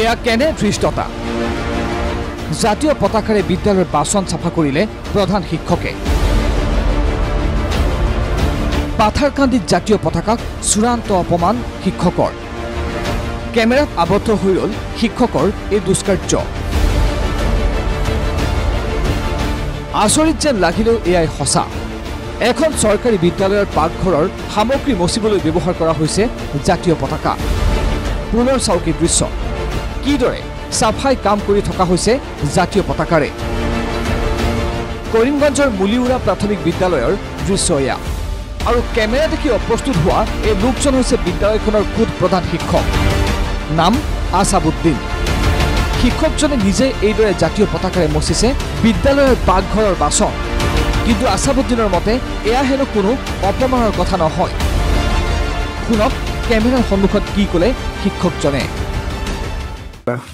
এয়া কেনে ধৃষ্টতা? জাতীয় পতাকাৰে বিদ্যালয়ৰ বাচন চাফা কৰিলে প্ৰধান শিক্ষকে। পাথাৰকান্দিত জাতীয় পতাকাক চূড়ান্ত অপমান শিক্ষকৰ। কেমেৰাত আবদ্ধ হৈ ৰ'ল শিক্ষকৰ এই দুষ্কাৰ্য। আচৰিত যেন লাগিলেও এয়াই সঁচা। এখন চৰকাৰী বিদ্যালয়ৰ পাকঘৰৰ সামগ্ৰী মচিবলৈ ব্যৱহাৰ কৰা হৈছে জাতীয় পতাকা। পুনৰ চাউকী দৃশ্য। কিদৰে চাফাই কাম কৰি থকা হৈছে জাতীয় পতাকাৰে? কৰিমগঞ্জৰ মুলিউৰা প্ৰাথমিক বিদ্যালয়ৰ দৃশ্য এয়া। আৰু কেমেৰা দেখি অপ্ৰস্তুত হোৱা এই লোকজন হৈছে বিদ্যালয়খনৰ খোদ প্ৰধান শিক্ষক। নাম আছাবুদ্দিন। শিক্ষকজনে নিজে এইদৰে জাতীয় পতাকাৰে মচিছে বিদ্যালয়ৰ পাকঘৰৰ বাচন। কিন্তু আছাবুদ্দিনৰ মতে এয়া হেনো কোনো অপমানৰ কথা নহয়। শুনক কেমেৰাৰ সন্মুখত কি ক'লে শিক্ষকজনে।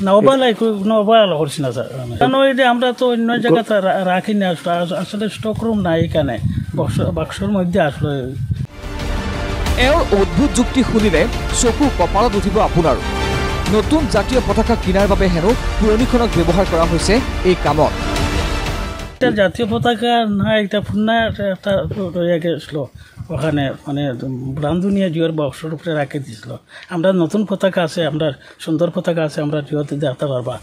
নবালাই নবাল করছি না স্যার কেন এটা আমরা তো অন্য জায়গাতে রা- রাখি না আস- আসলে স্টক রুম নাই এখানে বক্স বাক্সর মধ্যে আসলে এওঁৰ অদ্ভুত যুক্তি শুনিলে চকু কপালত উঠিব আপোনাৰো নতুন জাতীয় পতাকা কিনাৰ বাবে হেনো পুৰণিখনক ব্যৱহাৰ কৰা হৈছে এই কামত এটা জাতীয় পতাকা না এটা ৰয়ে গেছিল ওখানে মানে রান্ধুনিয়া জিওর বক্সের উপরে রাখে দিছিল আমরা নতুন পতাকা আছে, আমরা সুন্দর পতাকা আছে, আমরা জিওতে দেখতে পারবা।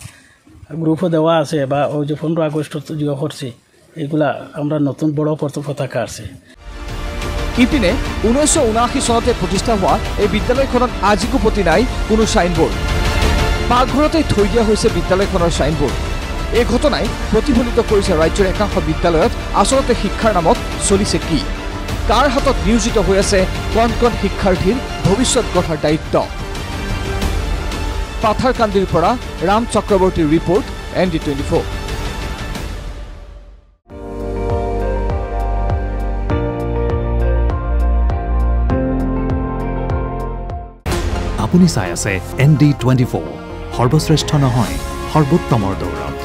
গ্রুপও দেওয়া আছে, বা ওই যে পনেরো আগস্ট জিও করছি, এগুলা আমরা নতুন বড় পত- পতাকা আছে। ইপিনে ঊনৈছশ ঊনাশী চনতে প্ৰতিষ্ঠা হোৱা এই বিদ্যালয়খনত আজিকো প্ৰতি নাই কোনো ছাইনবোৰ্ড পাকঘৰতেই থৈ দিয়া হৈছে বিদ্যালয়খনৰ ছাইনবোৰ্ড এই ঘটনাই প্ৰতিফলিত কৰিছে ৰাজ্যৰ একাংশ বিদ্যালয়ত আচলতে শিক্ষাৰ নামত চলিছে কি? কাৰ হাতত নিয়োজিত হৈ আছে কণ কণ শিক্ষাৰ্থীৰ ভৱিষ্যত গঢ়াৰ দায়িত্ব? পাথাৰকান্দিৰ পৰা ৰাম চক্ৰৱৰ্তীৰ report N D twenty four. আপুনি চাই আছে এন ডি টুৱেণ্টি ফ'ৰ। সৰ্বশ্ৰেষ্ঠ নহয় সৰ্বোত্তমৰ দৌৰত।